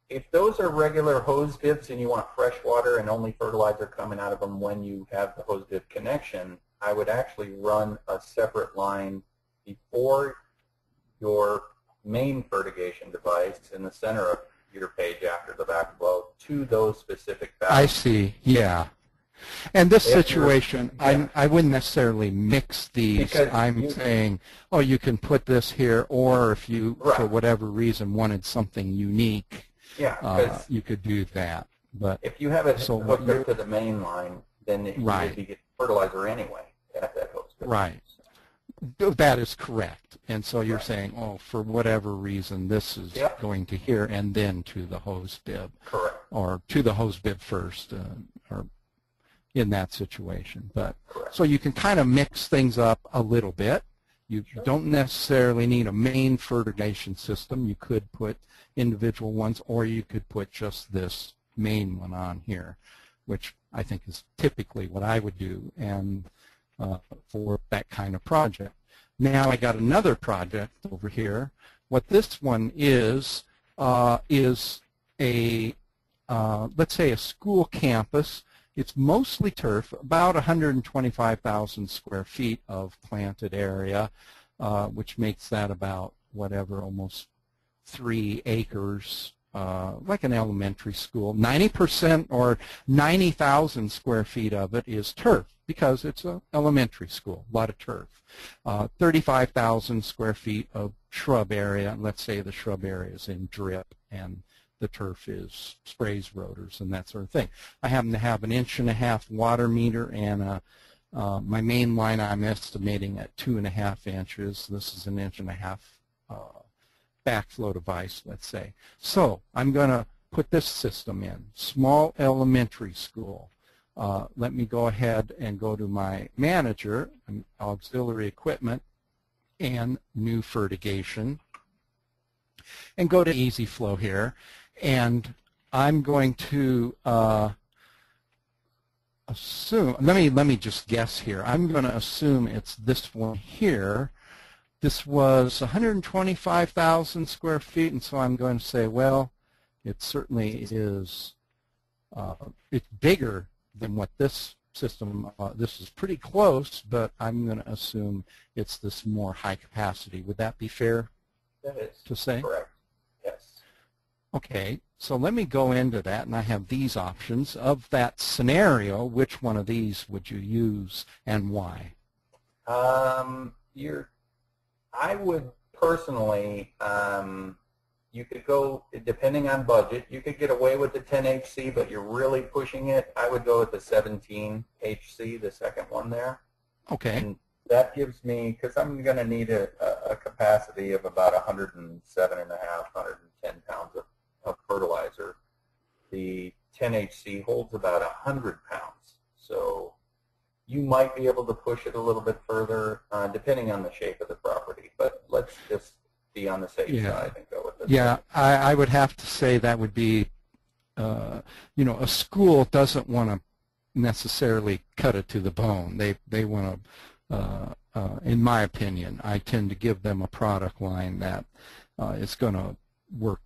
if those are regular hose bibs and you want fresh water and only fertilizer coming out of them when you have the hose bib connection, I would actually run a separate line before your main fertigation device in the center of your page after the backflow to those specific valves. I see, yeah. And this situation, yeah. I, I wouldn't necessarily mix these. Because I'm you- saying, oh, you can put this here, or if you, for whatever reason, wanted something unique, yeah, uh, you could do that. But if you have it So what hooked you're- up to the main line, then you Right. would be fertilizer anyway at that hose bib. Right. that is correct. And so you're Right. saying, oh, for whatever reason, this is Yep. going to here and then to the hose bib. Correct. or to the hose bib first, uh, or in that situation. But so you can kind of mix things up a little bit. You Sure. don't necessarily need a main fertigation system. You could put individual ones, or you could put just this main one on here, which I think is typically what I would do and uh, for that kind of project. Now I got another project over here. What this one is uh, is a uh, let's say a school campus. It's mostly turf, about 125,000 square feet of planted area, uh, which makes that about whatever, almost three acres, uh, like an elementary school. 90% or 90,000 square feet of it is turf because it's an elementary school, a lot of turf. Uh, 35,000 square feet of shrub area, and let's say the shrub area is in drip and the turf is sprays rotors and that sort of thing. I happen to have an inch and a half water meter and a, uh, my main line I'm estimating at two and a half inches. This is an inch and a half uh, backflow device, let's say. So I'm going to put this system in, small elementary school. Uh, let me go ahead and go to my manager, auxiliary equipment, and new fertigation, and go to EZ-FLO here. And I'm going to uh, assume, let me, let me just guess here. I'm going to assume it's this one here. This was 125,000 square feet, and so I'm going to say, well, it certainly is, uh, it's bigger than what this system, uh, this is pretty close, but I'm going to assume it's this more high capacity. Would that be fair That is to say? correct. Okay, so let me go into that, and I have these options. Of that scenario, which one of these would you use and why? Um, you're, I would personally, um, you could go, depending on budget, you could get away with the 10 HC, but you're really pushing it. I would go with the 17 HC, the second one there. Okay, And that gives me, because I'm going to need a, a, a capacity of about 107 and a half, 110 pounds of, of fertilizer. The 10HC holds about 100 pounds. So you might be able to push it a little bit further, uh, depending on the shape of the property. But let's just be on the safe Yeah. side and go with this. yeah, I, I would have to say that would be, uh, you know, a school doesn't want to necessarily cut it to the bone. They they want to, uh, uh, in my opinion, I tend to give them a product line that uh, is going to work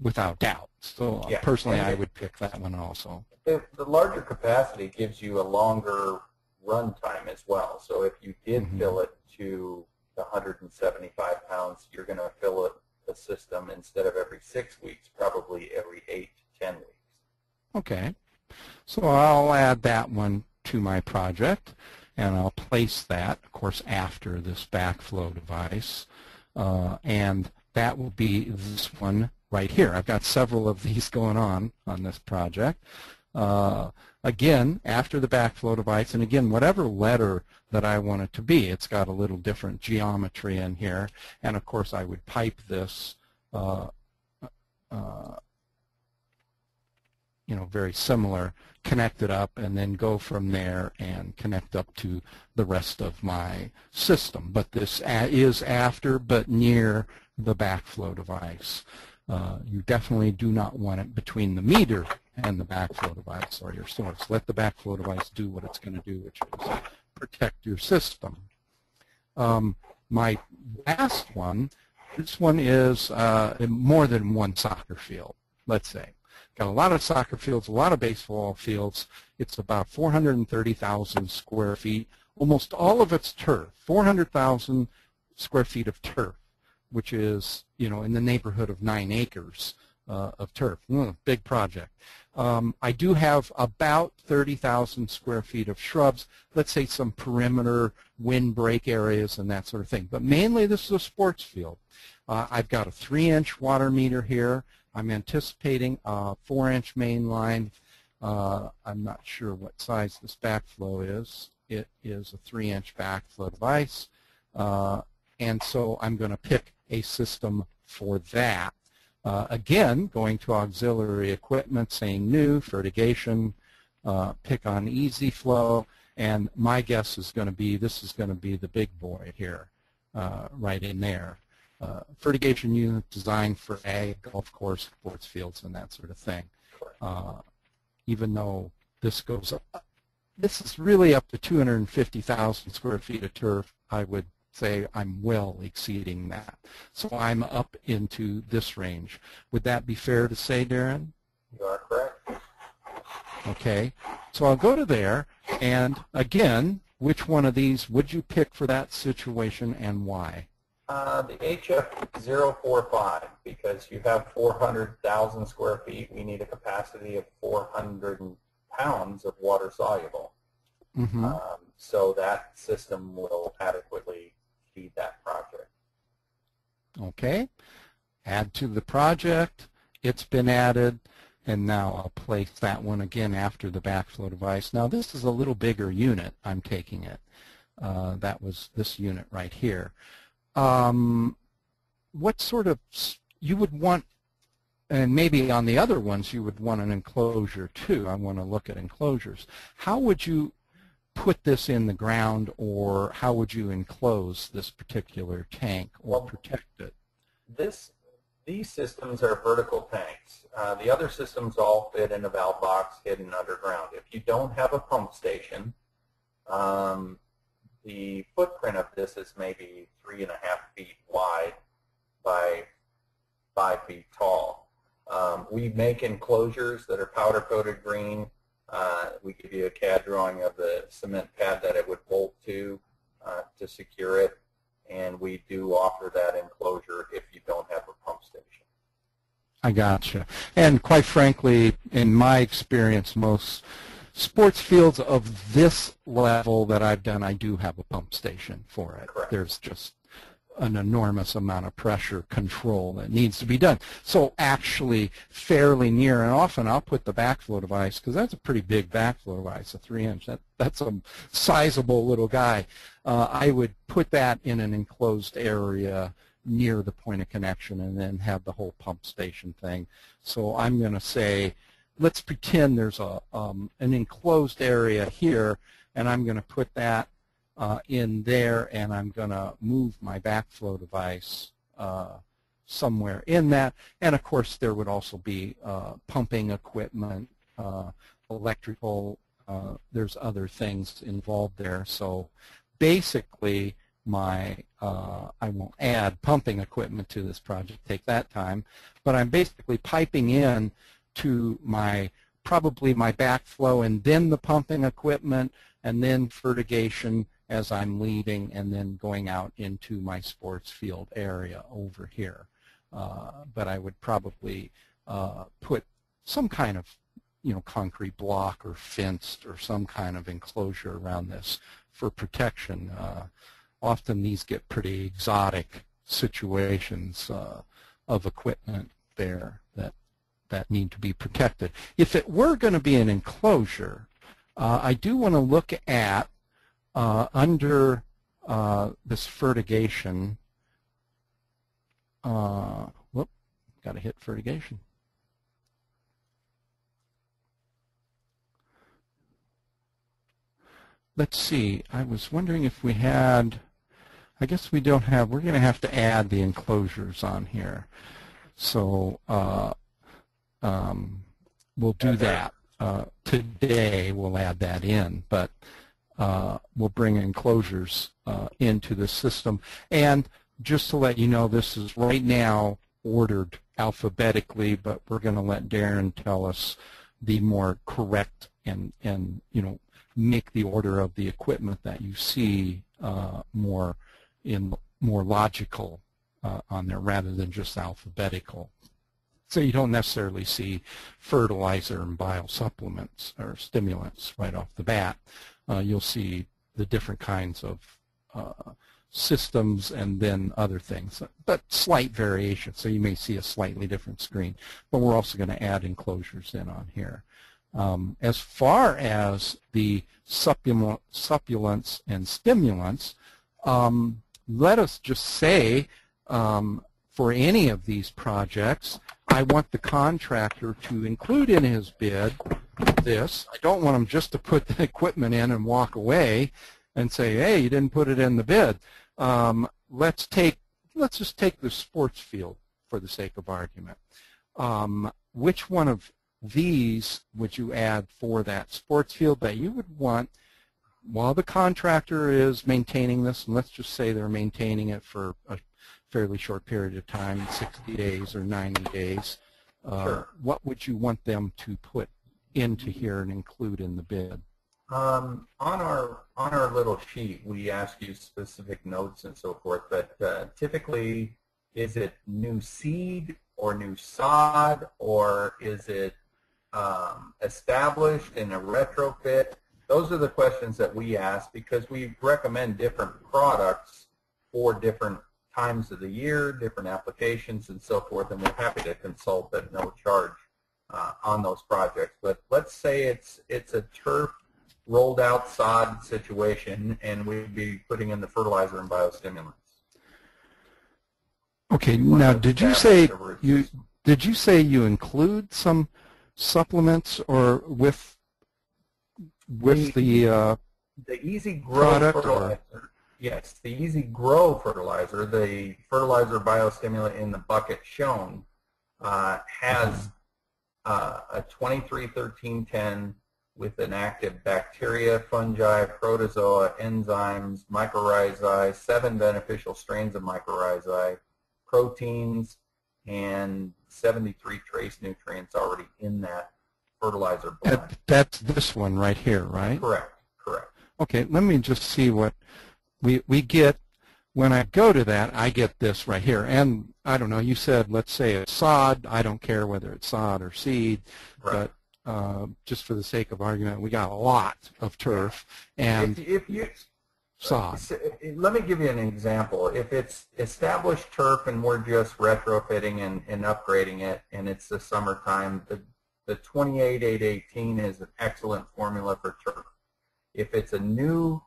without doubt. So uh, Yeah. personally, I would pick that one also. The, the larger capacity gives you a longer run time as well. So if you did Mhm. fill it to the 175 pounds, you're going to fill it the system instead of every six weeks, probably every eight to 10 weeks. Okay. So I'll add that one to my project, and I'll place that, of course, after this backflow device. Uh, and that will be this one right here. I've got several of these going on on this project. Uh, again, after the backflow device, and again, whatever letter that I want it to be, it's got a little different geometry in here. And of course, I would pipe this uh, uh, you know, very similar, connect it up, and then go from there and connect up to the rest of my system. But this is after, but near the backflow device. Uh, you definitely do not want it between the meter and the backflow device or your source. Let the backflow device do what it's going to do, which is protect your system. Um, my last one, this one is uh, more than one soccer field, let's say. Got a lot of soccer fields, a lot of baseball fields. It's about 430,000 square feet. Almost all of it's turf, 400,000 square feet of turf, which is, you know, in the neighborhood of nine acres uh, of turf. Mm, big project. Um, I do have about 30,000 square feet of shrubs, let's say some perimeter windbreak areas and that sort of thing. But mainly this is a sports field. Uh, I've got a three-inch water meter here. I'm anticipating a four-inch main line. Uh, I'm not sure what size this backflow is. It is a three-inch backflow device. Uh, and so I'm going to pick a system for that. Uh, again, going to auxiliary equipment, saying new, fertigation, uh, pick on EZ-FLO, and my guess is going to be this is going to be the big boy here, uh, right in there. Uh, fertigation unit designed for ag, golf course, sports fields, and that sort of thing. Uh, even though this goes up, this is really up to 250,000 square feet of turf, I would say I'm well exceeding that. So I'm up into this range. Would that be fair to say, Darren? You are correct. Okay, so I'll go to there, and again, which one of these would you pick for that situation and why? Uh, the HF045, because you have 400,000 square feet, we need a capacity of 400 pounds of water soluble. Mm-hmm. Um, so that system will adequately feed that project. Okay, add to the project. It's been added, and now I'll place that one again after the backflow device. Now this is a little bigger unit. I'm taking it. Uh, that was this unit right here. Um, what sort of you would want, and maybe on the other ones you would want an enclosure too. I want to look at enclosures. How would you put this in the ground or how would you enclose this particular tank or Well, protect it? This, these systems are vertical tanks. Uh, the other systems all fit in a valve box hidden underground. If you don't have a pump station, um, the footprint of this is maybe three and a half feet wide by five feet tall. Um, we make enclosures that are powder coated green. Uh, we give you a CAD drawing of the cement pad that it would bolt to uh, to secure it, and we do offer that enclosure if you don't have a pump station. I gotcha. And quite frankly, in my experience, most sports fields of this level that I've done, I do have a pump station for it. Correct. There's just an enormous amount of pressure control that needs to be done. So actually fairly near, and often I'll put the backflow device, because that's a pretty big backflow device, a three inch, that, that's a sizable little guy. Uh, I would put that in an enclosed area near the point of connection and then have the whole pump station thing. So I'm going to say, let's pretend there's a um, an enclosed area here, and I'm going to put that uh, in there, and I'm going to move my backflow device uh, somewhere in that. And of course, there would also be uh, pumping equipment, uh, electrical. Uh, there's other things involved there. So basically, my uh, I won't add pumping equipment to this project. Take that time, but I'm basically piping in to my probably my backflow and then the pumping equipment and then fertigation as I'm leaving and then going out into my sports field area over here. Uh, but I would probably uh, put some kind of you know concrete block or fenced or some kind of enclosure around this for protection. Uh, often these get pretty exotic situations uh, of equipment there that that need to be protected. If it were going to be an enclosure, uh, I do want to look at uh, under uh, this fertigation. Uh, whoop, got to hit fertigation. Let's see. I was wondering if we had. I guess we don't have. We're going to have to add the enclosures on here. So uh, um, we'll do Okay. that. Uh, today we'll add that in, but uh, we'll bring enclosures uh, into the system. And just to let you know, this is right now ordered alphabetically, but we're going to let Darren tell us the more correct and, and you know, make the order of the equipment that you see uh, more in more logical uh, on there rather than just alphabetical. So you don't necessarily see fertilizer and biosupplements or stimulants right off the bat. Uh, you'll see the different kinds of uh, systems and then other things, but slight variation. So you may see a slightly different screen. But we're also going to add enclosures in on here. Um, as far as the supplement, supplements and stimulants, um, let us just say um, for any of these projects, I want the contractor to include in his bid this. I don't want him just to put the equipment in and walk away and say, hey, you didn't put it in the bid. Um, let's take, let's just take the sports field for the sake of argument. Um, which one of these would you add for that sports field that you would want while the contractor is maintaining this, and let's just say they're maintaining it for a fairly short period of time, 60 days or 90 days, uh, Sure. what would you want them to put into here and include in the bid? Um, on our on our little sheet, we ask you specific notes and so forth. But uh, typically, is it new seed or new sod, or is it um, established in a retrofit? Those are the questions that we ask because we recommend different products for different times of the year, different applications, and so forth. And we're happy to consult at no charge uh, on those projects. But let's say it's it's a turf rolled out sod situation, and we'd be putting in the fertilizer and biostimulants. Okay, now did you say you did you say you include some supplements or with with the uh, the Easy Grow product or- fertilizer? Yes, the Easy Grow fertilizer, the fertilizer biostimulant in the bucket shown, uh, has uh, a 231310 with an active bacteria, fungi, protozoa, enzymes, mycorrhizae, seven beneficial strains of mycorrhizae, proteins, and 73 trace nutrients already in that fertilizer blend. that, that's this one right here, right? Correct, correct. Okay, let me just see what we we get when I go to that. I get this right here, and I don't know. You said let's say it's sod. I don't care whether it's sod or seed, Right. but uh, just for the sake of argument, we got a lot of turf and if, if you sod. let me give you an example. If it's established turf and we're just retrofitting and, and upgrading it, and it's the summertime, the the 28818 is an excellent formula for turf. If it's a new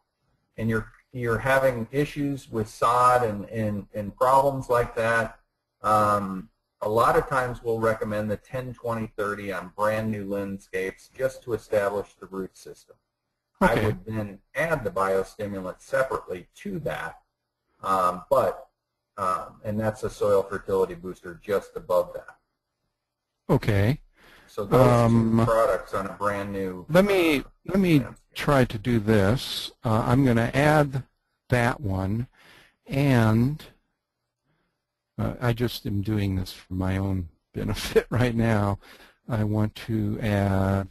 and you're you're having issues with sod and, and, and problems like that, um, a lot of times we'll recommend the 10, 20, 30 on brand new landscapes just to establish the root system. I would then add the biostimulant separately to that, um, but um, and that's a soil fertility booster just above that. Okay. So those Um, products on a brand new. Let me uh, let me try to do this. Uh, I'm going to add that one, and uh, I just am doing this for my own benefit right now. I want to add,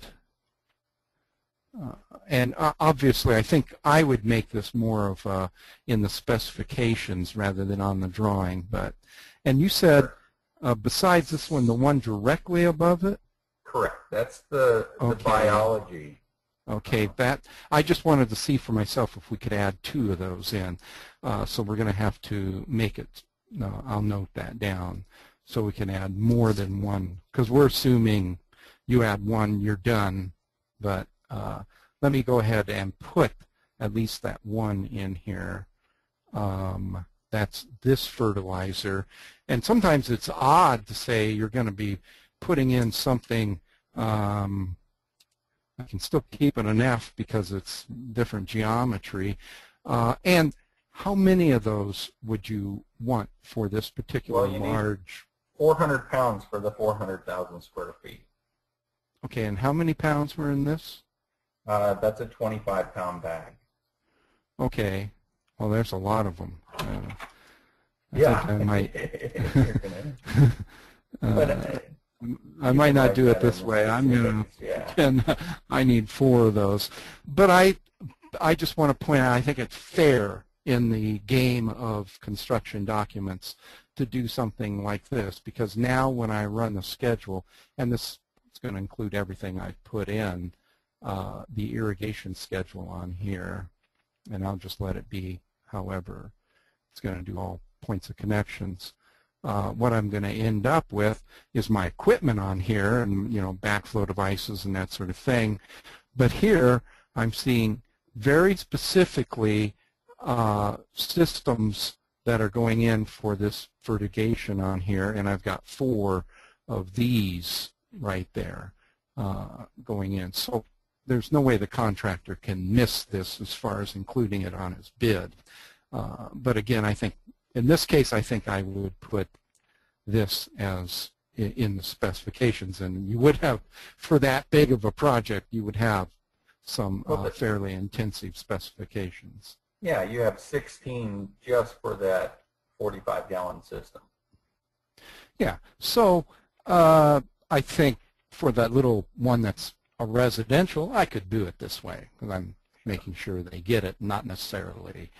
uh, and uh, obviously I think I would make this more of a, in the specifications rather than on the drawing. But and you said uh, besides this one, the one directly above it. Correct. That's the the Okay. biology. Okay, that I just wanted to see for myself if we could add two of those in. Uh, so we're going to have to make it. No, I'll note that down so we can add more than one because we're assuming you add one, you're done. But uh, let me go ahead and put at least that one in here. Um, that's this fertilizer, and sometimes it's odd to say you're going to be putting in something. Um, I can still keep it an F because it's different geometry. Uh, and how many of those would you want for this particular Well, large? 400 pounds for the 400,000 square feet. Okay, and how many pounds were in this? Uh, that's a 25 pound bag. Okay, well, there's a lot of them. Uh, I yeah. I might. Gonna- but, uh, uh, I might not do it this way. I'm to Yeah. and I need four of those. But I, I just want to point out, I think it's fair in the game of construction documents to do something like this because now when I run the schedule, and this is going to include everything I've put in, uh, the irrigation schedule on here, and I'll just let it be however it's going to do all points of connections. Uh, what I'm going to end up with is my equipment on here and you know backflow devices and that sort of thing. But here I'm seeing very specifically uh, systems that are going in for this fertigation on here, and I've got four of these right there. uh, going in. So there's no way the contractor can miss this as far as including it on his bid. Uh, but again, I think in this case, I think I would put this as in the specifications, and you would have for that big of a project, you would have some uh, fairly intensive specifications. Yeah, you have 16 just for that 45 gallon system. Yeah. So uh, I think for that little one that's a residential, I could do it this way because I'm making sure they get it, not necessarily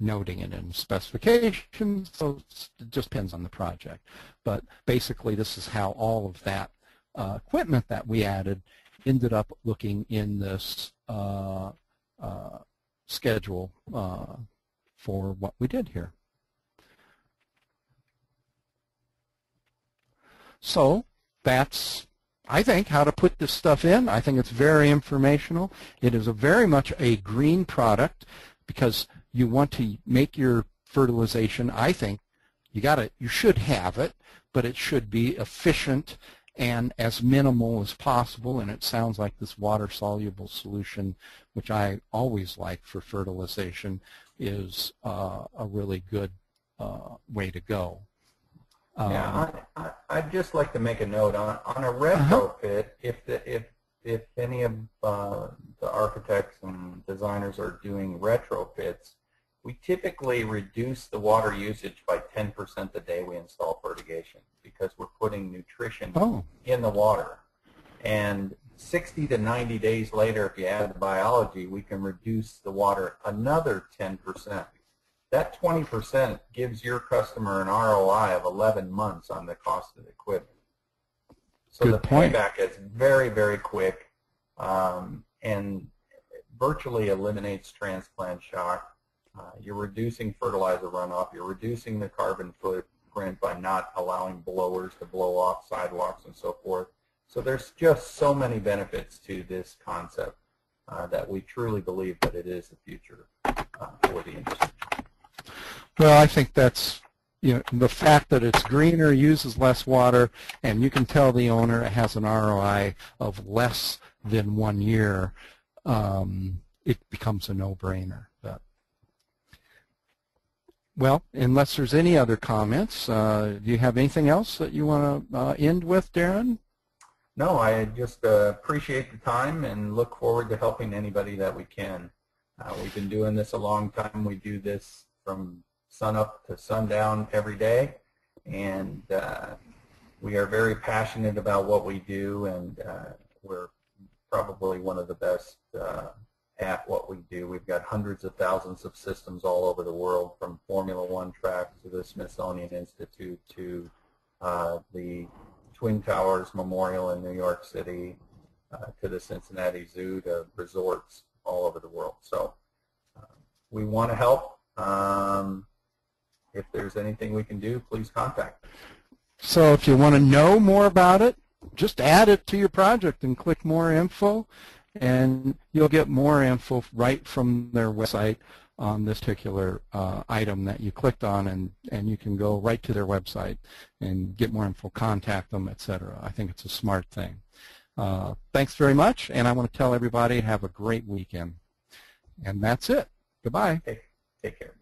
noting it in specifications. So it just depends on the project. But basically, this is how all of that uh, equipment that we added ended up looking in this uh, uh, schedule uh, for what we did here. So that's, I think, how to put this stuff in. I think it's very informational. It is a very much a green product because you want to make your fertilization, I think, you got to, you should have it, but it should be efficient and as minimal as possible. And it sounds like this water-soluble solution, which I always like for fertilization, is uh, a really good uh, way to go. Um, Yeah, I, I, I'd just like to make a note on, on a retrofit, if the, if, if any of uh, the architects and designers are doing retrofits, we typically reduce the water usage by 10% the day we install fertigation because we're putting nutrition Oh, in the water. And 60 to 90 days later, if you add the biology, we can reduce the water another 10%. That 20% gives your customer an ROI of 11 months on the cost of the equipment. So Good the point. payback is very, very quick um, and virtually eliminates transplant shock. Uh, you're reducing fertilizer runoff. You're reducing the carbon footprint by not allowing blowers to blow off sidewalks and so forth. So there's just so many benefits to this concept uh, that we truly believe that it is the future uh, for the industry. Well, I think that's you know the fact that it's greener, uses less water, and you can tell the owner it has an ROI of less than one year. Um, it becomes a no-brainer. Well, unless there's any other comments, uh, do you have anything else that you want to uh, end with, Darren? No, I just uh, appreciate the time and look forward to helping anybody that we can. Uh, we've been doing this a long time. We do this from sun up to sundown every day, and uh, we are very passionate about what we do, and uh, we're probably one of the best at what we do. We've got hundreds of thousands of systems all over the world, from Formula One tracks to the Smithsonian Institute to uh, the Twin Towers Memorial in New York City uh, to the Cincinnati Zoo to resorts all over the world. So uh, we want to help. Um, if there's anything we can do, please contact. So if you want to know more about it, just add it to your project and click more info and you'll get more info right from their website on this particular uh, item that you clicked on and, and you can go right to their website and get more info, contact them, etc. I think it's a smart thing. Uh, thanks very much and I want to tell everybody have a great weekend. And that's it. Goodbye. Take, take care.